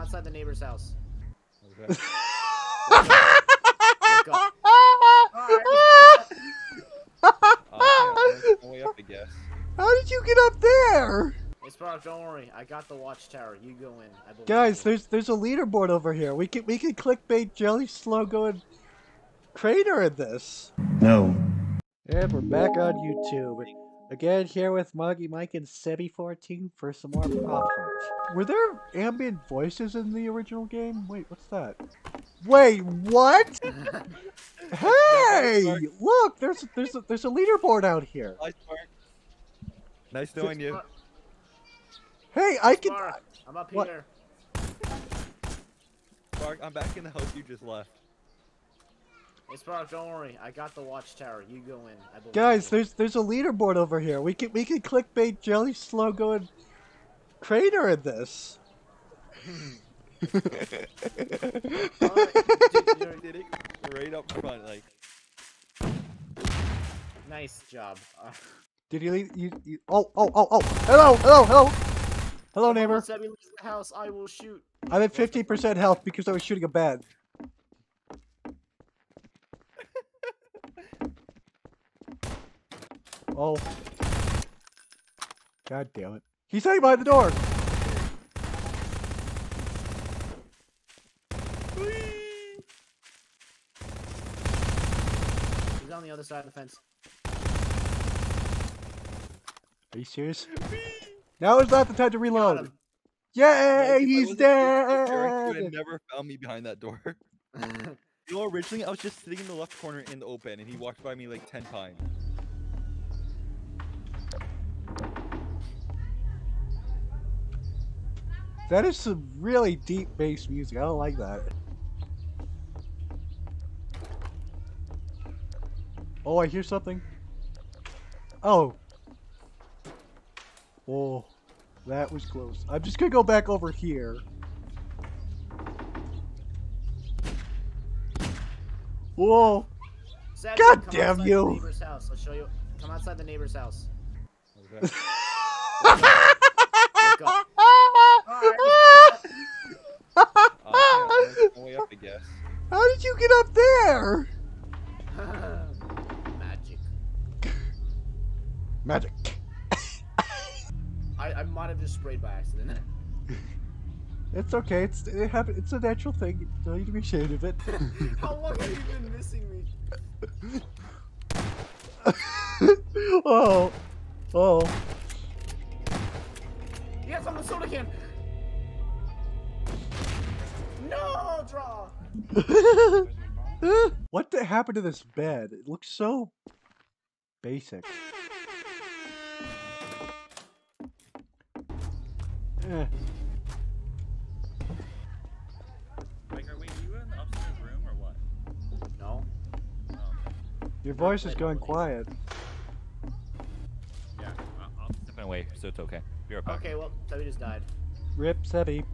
outside the neighbor's house. Okay. Go. Okay, way up, I guess. How did you get up there? Hey Spark, don't worry. I got the watchtower. You go in. I Guys, you. there's there's a leaderboard over here. We can we can clickbait Jelly Slogo and Crainer in this. No. And we're back on YouTube. Again, here with Moggy Mike and Seby14 for some more Prop Hunt. Were there ambient voices in the original game? Wait, what's that? Wait, what? hey, look, there's there's a, there's a leaderboard out here. Hi, Spark. Nice knowing you. Hey, I can. Spark, I'm up What? here. Spark, I'm back in the house you just left. Hey Spark, don't worry. I got the watchtower. You go in. I believe Guys, you. there's there's a leaderboard over here. We can we can clickbait Jelly Slogo and Crainer in this. You did it right up front, like. nice job. Uh, Did you leave? You, you oh oh oh oh! Hello hello hello hello the neighbor. moment Seby leaves the house, I will shoot. I'm at 50% health because I was shooting a bed. Oh. God damn it. He's hiding behind the door! He's on the other side of the fence. Are you serious? Now is not the time to Got reload. him. Yay, Like, if I he's wasn't there, Eric, You would never found me behind that door. You know, originally I was just sitting in the left corner in the open, and he walked by me like ten times. That is some really deep bass music. I don't like that. Oh, I hear something. Oh. Oh, that was close. I'm just gonna go back over here. Whoa. Seby, God damn you. Neighbor's house. I'll show you. Come outside the neighbor's house. Okay. Go. Oh, okay, way up, I guess. How did you get up there? Magic. Magic. I, I might have just sprayed by accident. It's okay. It's it happen. It's a natural thing. Don't need to be ashamed of it. How long have you been missing me? oh, oh. Happened to this bed? It looks so basic. Eh, Like, are we you in the upstairs room or what? No. Oh, your voice is going quiet. yeah. I'll, I'll step away, so it's okay. Be right back. Okay, well, Toby just died. Rip Seby.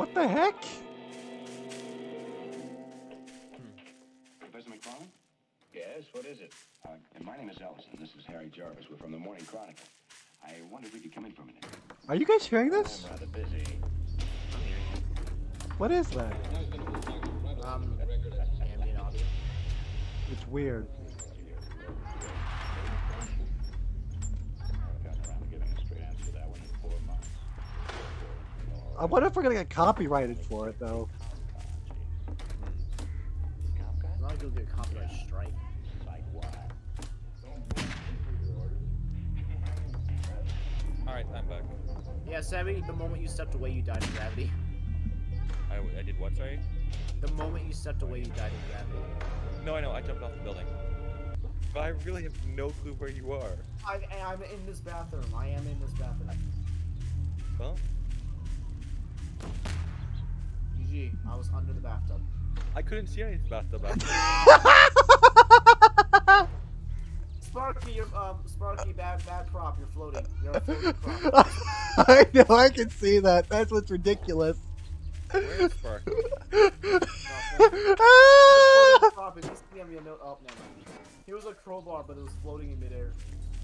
What the heck? Professor McFarland? Yes, what is it? Uh, and my name is Ellison. This is Harry Jarvis. We're from the Morning Chronicle. I wonder if we could come in for a minute. Are you guys hearing this? I'm rather busy. What is that? Um, ambient audio. It's weird. I've gotten around to giving a straight answer to that one in four months. I wonder if we're gonna get copyrighted for it though. It's not like you'll get a copyright strike. Alright, I'm back. Yeah, Seby, the moment you stepped away, you died in gravity. I, I did what, sorry? The moment you stepped away, you died in gravity. No, I know, I jumped off the building. But I really have no clue where you are. I, I'm in this bathroom. I am in this bathroom. Well, GG. I was under the bathtub. I couldn't see any bathtub after. Spark, Sparky, you're um, Sparky, bad, bad prop. You're floating. You're a floating prop. I know, I can see that. That's what's ridiculous. Where's Sparky? Ah! Prop. If you see him, you'll. Oh, never mind. He was a crowbar, but it was floating in midair.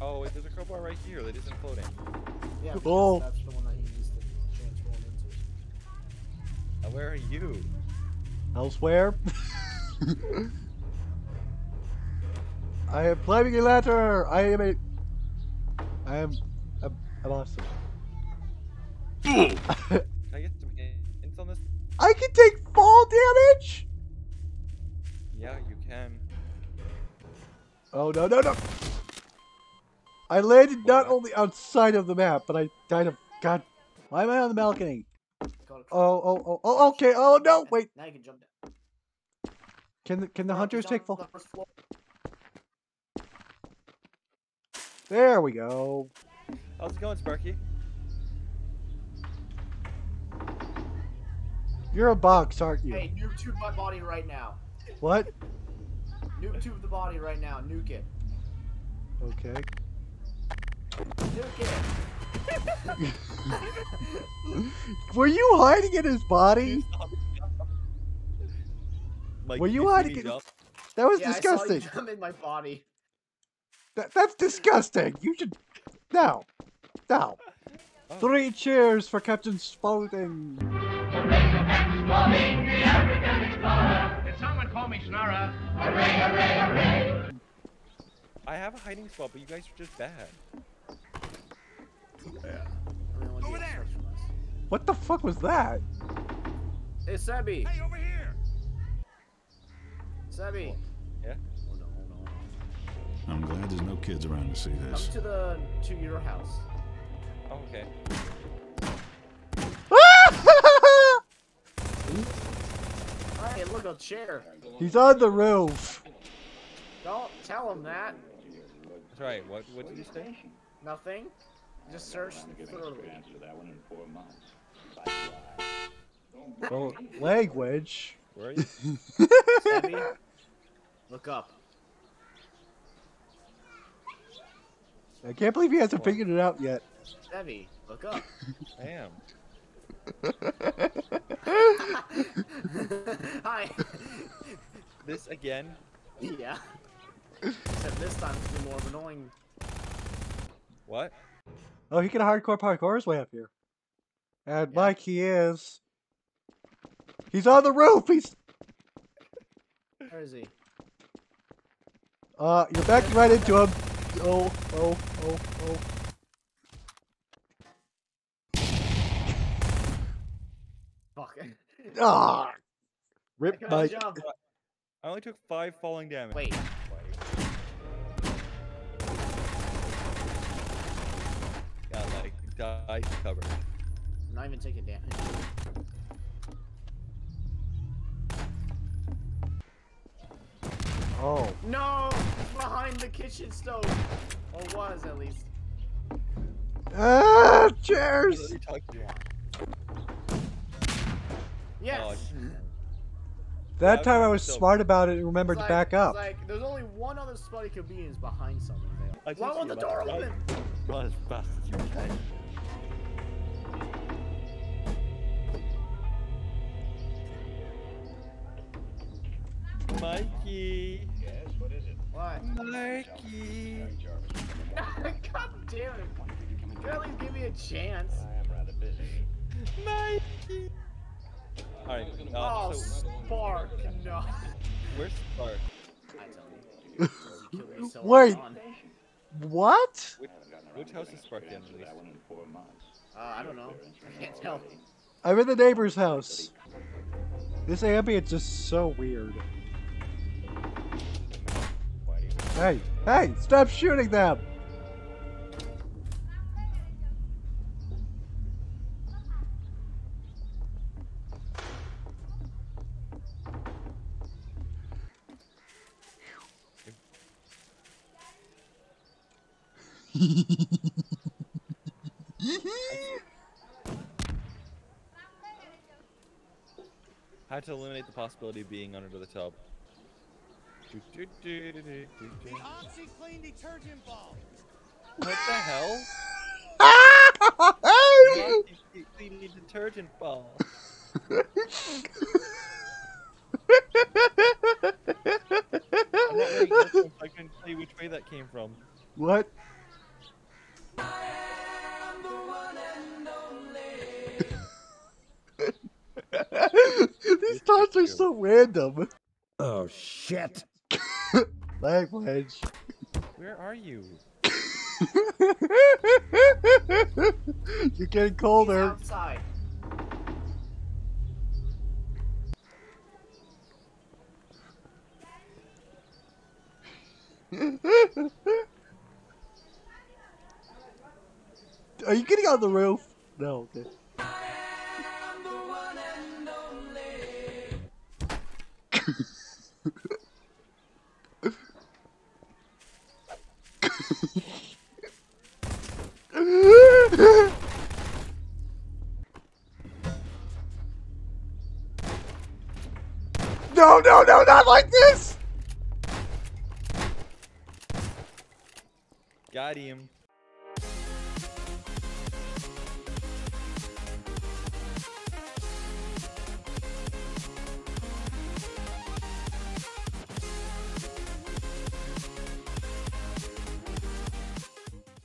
Oh, wait, there's a crowbar right here that isn't floating. Yeah, Oh. that's the one that he where are you? Elsewhere? I am climbing a ladder! I am a... I am... I'm, I'm awesome. Can I get some hints on this? I can take fall damage? Yeah, you can. Oh, no, no, no! I landed not only outside of the map, but I kind of... God... Why am I on the balcony? Called a Oh, oh, oh, oh, okay, oh, no, wait! Now you can jump down. Can the, can the Sparky, hunters take to full... the. There we go. How's it going, Sparky? You're a box, aren't you? Hey, noob tube my body right now. What? Noob tube the body right now. Nuke it. Okay. Nuke it. Were you hiding in his body? Mike, Were you hiding me in- jump? That was yeah, disgusting. I saw you jump in my body. That, that's disgusting. You should. No. No. Oh. Three cheers for Captain Spaulding. Did someone call me Snarra? I have a hiding spot, but you guys are just bad. Over there. What the fuck was that? Hey, Seby. Hey, over here! Seby. Yeah? Hold on, hold on, I'm glad there's no kids around to see on. Come this. to the to your house. Oh, okay. Hey, look a chair. He's on the roof. Don't tell him that. That's right. What, what did you say? Nothing. Just search thoroughly. Answer that one in four months. Well, language. Where are you? Seby. Look up. I can't believe he hasn't figured it out yet. Seby, look up. I am. Hi. This again? yeah. Except this time it's more annoying. What? Oh, he can hardcore parkour his way up here. And Yeah. Mike, he is. He's on the roof. He's. Where is he? Uh, you're backing right into him. Oh, oh, oh, oh. Fuck. Ah! Rip couldn't Mike. I only took five falling damage. Wait. Like, die cover. I'm not even taking damage. Oh. No! Behind the kitchen stove! Or was, at least. Ah, What cheers! are you talking about? Yes! Oh, That Yeah, time I was still- smart about it and remembered It's to back up. Like, there's only one other spot it could be, and it's behind something. I Why won't the door open? Run as fast as you can. Mikey! Yes, what is it? What? Mikey! Jarvis from. God damn it. You can at least give me a chance. I am rather busy. Mikey! Alright, uh, Oh, so Spark, no. where's Spark? I tell you. you kill yourself Wait. What? Which, which house is Spark in? That one in four months. Uh, I don't know. I can't tell. I'm in the neighbor's house. This ambience is just so weird. Hey, hey, stop shooting them! Had to eliminate the possibility of being under the tub. Do-do-do-do-do-do. The OxiClean detergent ball. What the hell? Cleaning detergent ball. I'm not wearing headphones, so I couldn't tell you which way that came from. what? These thoughts are so random. Oh shit. Language. Where are you? You're getting He's colder. outside. Are you getting on the roof? No, okay. No, no, no, not like this! Got him.